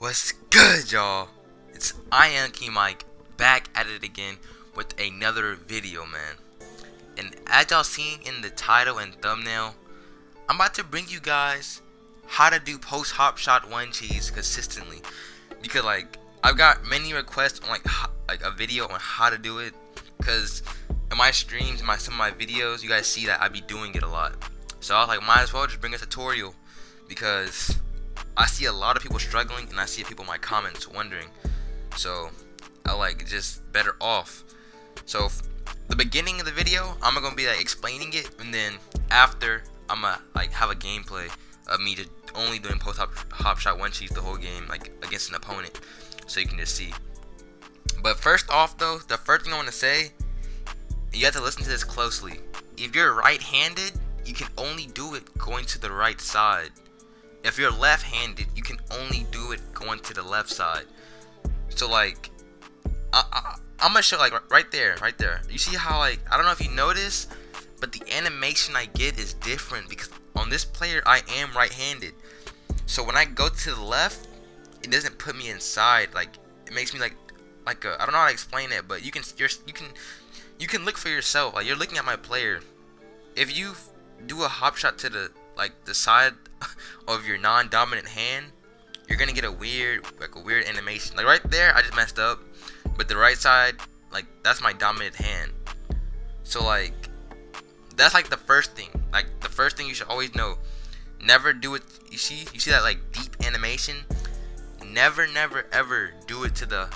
What's good, y'all? It's I Mike back at it again with another video, man. And as y'all seen in the title and thumbnail, I'm about to bring you guys how to do post hop shot one cheese consistently. Because like I've got many requests on like like a video on how to do it. Cause in my streams, in my some of my videos, you guys see that I be doing it a lot. So I was like, might as well just bring a tutorial because I see a lot of people struggling and I see people in my comments wondering. So I like just better off. So the beginning of the video, I'm gonna be like explaining it, and then after I'm gonna like have a gameplay of me just only doing post hop, hop shot one cheese the whole game, like against an opponent, so you can just see. But first off, though, the first thing I want to say, you have to listen to this closely. If you're right-handed, you can only do it going to the right side. If you're left-handed, you can only do it going to the left side. So like, I, I, I'm gonna show like right there, right there. You see how like I don't know if you notice, but the animation I get is different because on this player I am right-handed. So when I go to the left, it doesn't put me inside. Like it makes me like like I don't know how to explain it, but you can you're, you can you can look for yourself. Like you're looking at my player. If you do a hop shot to the like the side of your non-dominant hand, you're gonna get a weird like a weird animation. Like right there, I just messed up, but the right side, like that's my dominant hand. So like that's like the first thing. Like the first thing you should always know. Never do it. You see, you see that like deep animation. Never, never, ever do it to the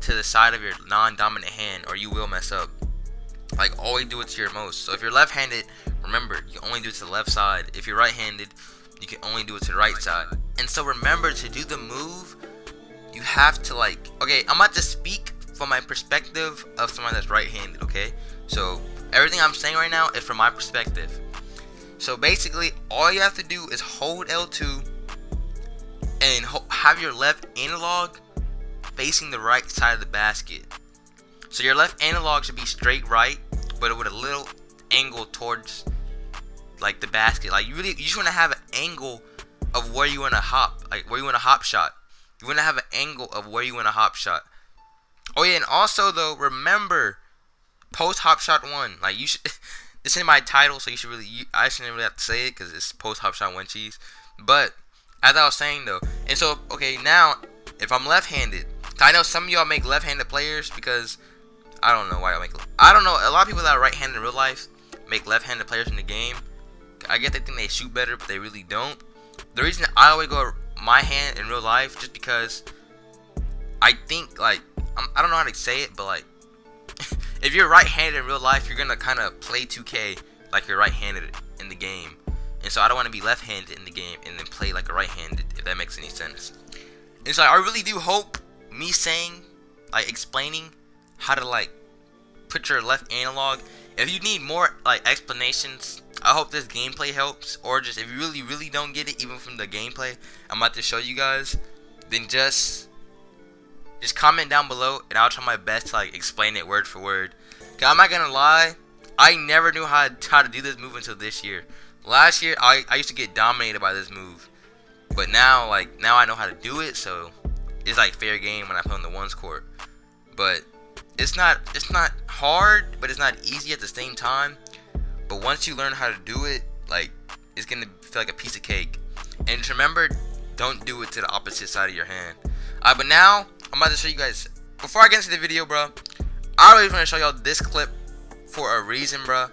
to the side of your non-dominant hand, or you will mess up. Like always do it to your most. So if you're left-handed, remember you only do it to the left side. If you're right-handed, you can only do it to the right side. And so remember to do the move, you have to like. Okay, I'm about to speak from my perspective of someone that's right-handed. Okay, so everything I'm saying right now is from my perspective. So basically, all you have to do is hold L2 and have your left analog facing the right side of the basket. So your left analog should be straight right, but with a little angle towards like the basket. Like you really, you just want to have an angle of where you want to hop, like where you want to hop shot. You want to have an angle of where you want to hop shot. Oh yeah, and also though, remember post hop shot one. Like you should. this is my title, so you should really. You, I shouldn't really have to say it because it's post hop shot one cheese. But as I was saying though, and so okay now, if I'm left-handed, I know some of y'all make left-handed players because I don't know why I make. I don't know. A lot of people that are right-handed in real life make left-handed players in the game. I get they think they shoot better, but they really don't. The reason I always go my hand in real life just because I think like I'm, I do not know how to say it, but like if you're right-handed in real life, you're gonna kind of play 2K like you're right-handed in the game, and so I don't want to be left-handed in the game and then play like a right-handed. If that makes any sense. And so I really do hope me saying, like explaining how to like put your left analog. If you need more like explanations, I hope this gameplay helps. Or just if you really, really don't get it, even from the gameplay I'm about to show you guys, then just just comment down below and I'll try my best to like explain it word for word. I'm not gonna lie, I never knew how to, how to do this move until this year. Last year, I, I used to get dominated by this move. But now, like, now I know how to do it, so it's like fair game when I play on the ones court. But it's not it's not hard, but it's not easy at the same time. But once you learn how to do it, like it's gonna feel like a piece of cake. And just remember, don't do it to the opposite side of your hand. Alright, but now I'm about to show you guys. Before I get into the video, bro, I always want to show y'all this clip for a reason, bro.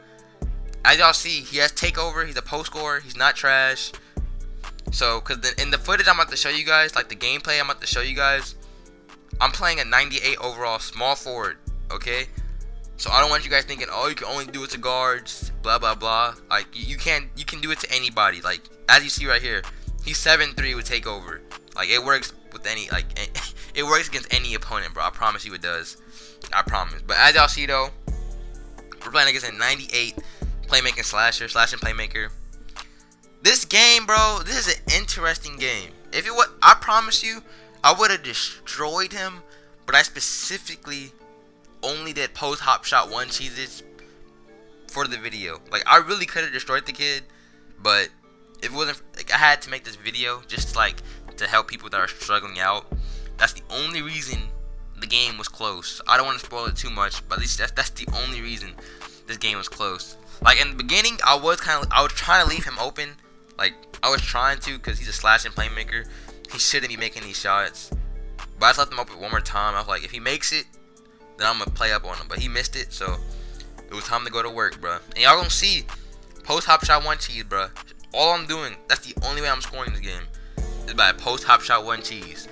As y'all see, he has takeover. He's a post scorer. He's not trash. So, because in the footage I'm about to show you guys, like the gameplay I'm about to show you guys, I'm playing a 98 overall small forward, okay? So I don't want you guys thinking, oh, you can only do it to guards, blah blah blah. Like you, you can't, you can do it to anybody. Like as you see right here, he's 7-3 with takeover. Like it works with any, like it works against any opponent, bro. I promise you it does. I promise. But as y'all see though, we're playing against a 98 playmaking slasher, slashing playmaker. This game, bro, this is an interesting game. If it was, I promise you, I would have destroyed him, but I specifically only did post hop shot one cheeses for the video. Like I really could have destroyed the kid, but it wasn't like I had to make this video just like to help people that are struggling out. That's the only reason the game was close. I don't want to spoil it too much, but at least that's that's the only reason this game was close. Like in the beginning, I was kind of I was trying to leave him open. Like I was trying to because he's a slashing playmaker. He shouldn't be making these shots. But I just left him open one more time. I was like, if he makes it, then I'm gonna play up on him. But he missed it, so it was time to go to work, bro. And y'all gonna see post hop shot one cheese, bro. All I'm doing, that's the only way I'm scoring this game, is by post hop shot one cheese.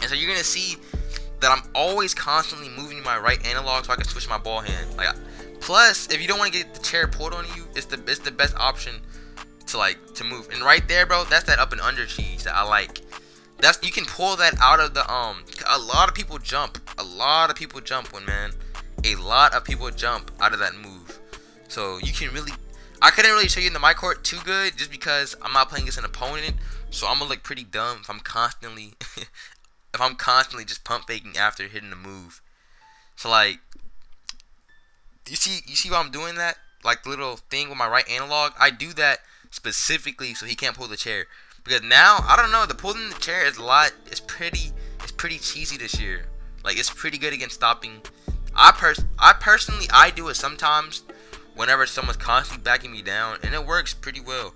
And so you're gonna see that I'm always constantly moving my right analog so I can switch my ball hand. Like, plus, if you don't want to get the chair pulled on you, it's the it's the best option to like to move. And right there, bro, that's that up and under cheese that I like. That's you can pull that out of the um. A lot of people jump. A lot of people jump when man. A lot of people jump out of that move. So you can really. I couldn't really show you in the my court too good just because I'm not playing as an opponent. So I'm gonna look pretty dumb if I'm constantly if I'm constantly just pump faking after hitting the move. So like you see you see why I'm doing that? Like little thing with my right analog? I do that specifically so he can't pull the chair. Because now, I don't know, the pulling the chair is a lot it's pretty it's pretty cheesy this year. Like it's pretty good against stopping. I pers I personally I do it sometimes whenever someone's constantly backing me down and it works pretty well.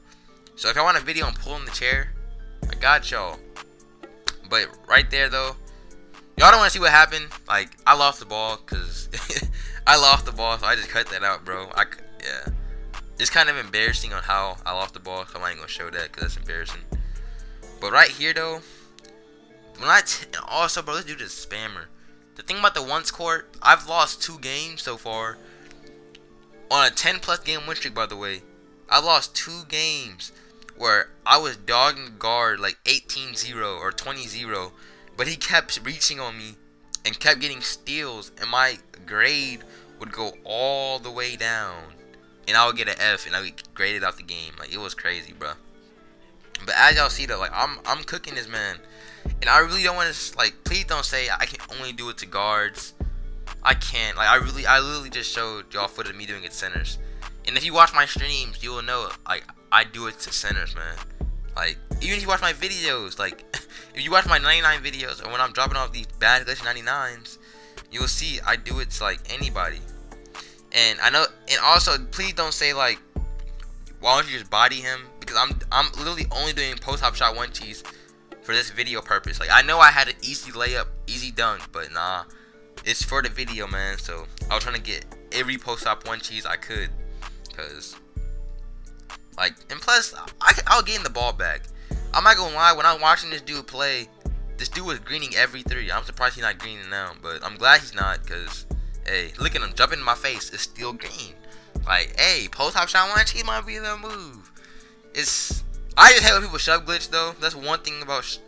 So if I want a video on pulling the chair, I got y'all. But right there though, y'all don't want to see what happened. Like I lost the ball because I lost the ball, so I just cut that out, bro. I yeah, it's kind of embarrassing on how I lost the ball, so I ain't gonna show that because that's embarrassing. But right here though, when I t also bro, this dude is a spammer. The thing about the once court, I've lost two games so far. On a 10 plus game win streak, by the way, I lost two games where I was dogging guard like 18-0 or 20-0, but he kept reaching on me and kept getting steals, and my grade would go all the way down, and I would get an F, and I would graded out the game. Like it was crazy, bro. But as y'all see though, like I'm I'm cooking this man, and I really don't want to like. Please don't say I can only do it to guards. I can't. Like I really, I literally just showed y'all footage of me doing it centers. And if you watch my streams, you will know like I do it to centers, man. Like even if you watch my videos, like if you watch my 99 videos or when I'm dropping off these bad glitch 99s, you will see I do it to like anybody. And I know, and also please don't say like, why don't you just body him? Because I'm I'm literally only doing post hop shot one cheese for this video purpose. Like I know I had an easy layup, easy dunk, but nah, it's for the video, man. So I was trying to get every post hop one cheese I could. Cause like, and plus, I, I'll get in the ball back. I'm not gonna lie, when I'm watching this dude play, this dude was greening every three. I'm surprised he's not greening now, but I'm glad he's not, cause, hey, look at him jumping in my face. It's still green. Like, hey, post hop shot one, he might be the move. It's, I just hate when people shove glitch though. That's one thing about.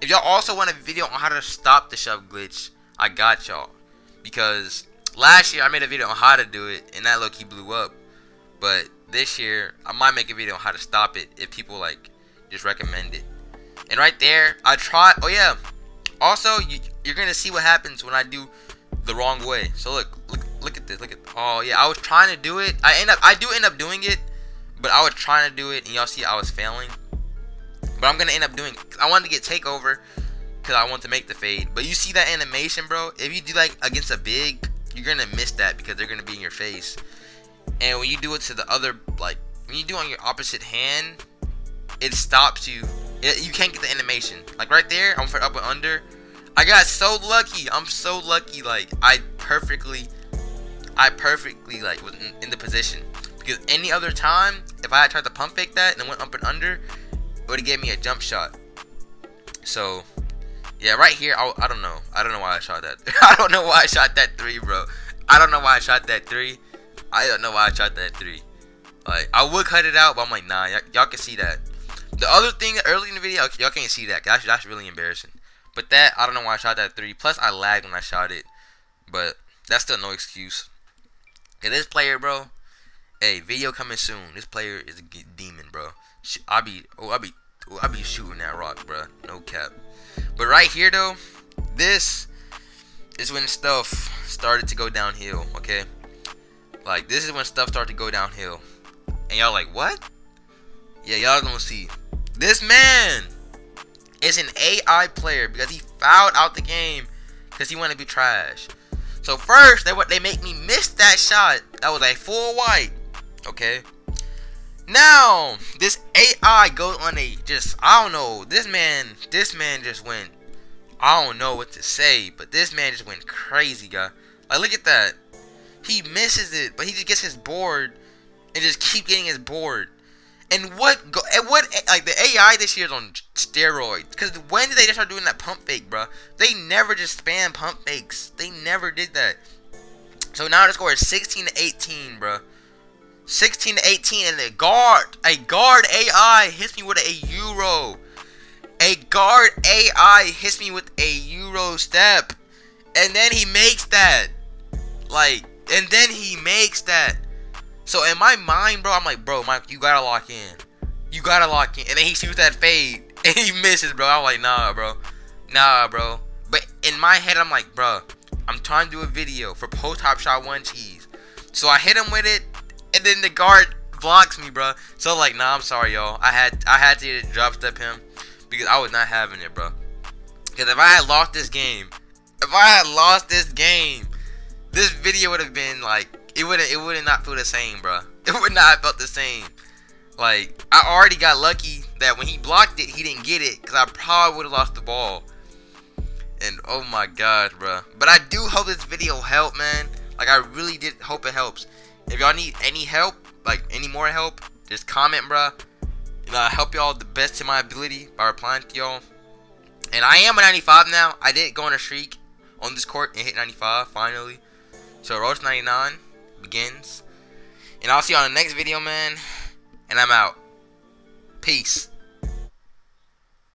if y'all also want a video on how to stop the shove glitch, I got y'all. Because last year I made a video on how to do it, and that look he blew up. But this year, I might make a video on how to stop it if people like just recommend it. And right there, I try. Oh yeah. Also, you, you're gonna see what happens when I do the wrong way. So look, look, look at this. Look at. Oh yeah, I was trying to do it. I end up. I do end up doing it, but I was trying to do it, and y'all see I was failing. But I'm gonna end up doing. It. I wanted to get takeover because I want to make the fade. But you see that animation, bro? If you do like against a big, you're gonna miss that because they're gonna be in your face. And when you do it to the other, like, when you do on your opposite hand, it stops you. It, you can't get the animation. Like right there, I'm for up and under. I got so lucky. I'm so lucky. Like I perfectly, I perfectly like was in, in the position. Because any other time, if I had tried to pump fake that and went up and under, it would have gave me a jump shot. So, yeah, right here, I, I don't know. I don't know why I shot that. I don't know why I shot that three, bro. I don't know why I shot that three. I don't know why I shot that three. Like, I would cut it out, but I'm like, nah, y'all can see that. The other thing early in the video, y'all can't see that. That's, that's really embarrassing. But that, I don't know why I shot that three. Plus, I lagged when I shot it. But that's still no excuse. Okay, this player, bro. Hey, video coming soon. This player is a demon, bro. I be, oh, I be, oh, I be shooting that rock, bro. No cap. But right here, though, this is when stuff started to go downhill. Okay, like this is when stuff started to go downhill. And y'all like, what? Yeah, y'all gonna see. This man is an AI player because he fouled out the game because he wanted to be trash. So first, they what they make me miss that shot. That was a full white. Okay. Now this AI goes on a just I don't know. This man, this man just went. I don't know what to say, but this man just went crazy, guy. Like look at that. He misses it, but he just gets his board and just keep getting his board. And what go and what eh, like the AI this year is on steroids? Because when did they just start doing that pump fake, bro? They never just spam pump fakes. They never did that. So now the score is 16 to 18, bro. 16 to 18, and the guard, a guard AI hits me with a euro. A guard AI hits me with a euro step, and then he makes that. Like, and then he makes that. So in my mind, bro, I'm like, bro, Mike, you gotta lock in. You gotta lock in. And then he shoots that fade. And he misses, bro. I'm like, nah, bro. Nah, bro. But in my head, I'm like, bro, I'm trying to do a video for post hop Shot 1 cheese. So I hit him with it. And then the guard blocks me, bro. So like, nah, I'm sorry, y'all. I had I had to drop step him. Because I was not having it, bro. Because if I had lost this game, if I had lost this game, this video would have been like it would it would not feel the same, bro. It would not felt the same. Like I already got lucky that when he blocked it, he didn't get it because I probably would have lost the ball. And oh my god, bro. But I do hope this video helped, man. Like I really did hope it helps. If y'all need any help, like any more help, just comment, bro. You know, I help y'all the best to my ability by replying to y'all. And I am a 95 now. I did go on a streak on this court and hit 95 finally. So Road to 99 begins. And I'll see you on the next video, man. And I'm out. Peace.